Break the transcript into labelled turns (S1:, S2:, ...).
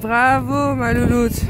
S1: Bravo ma louloute.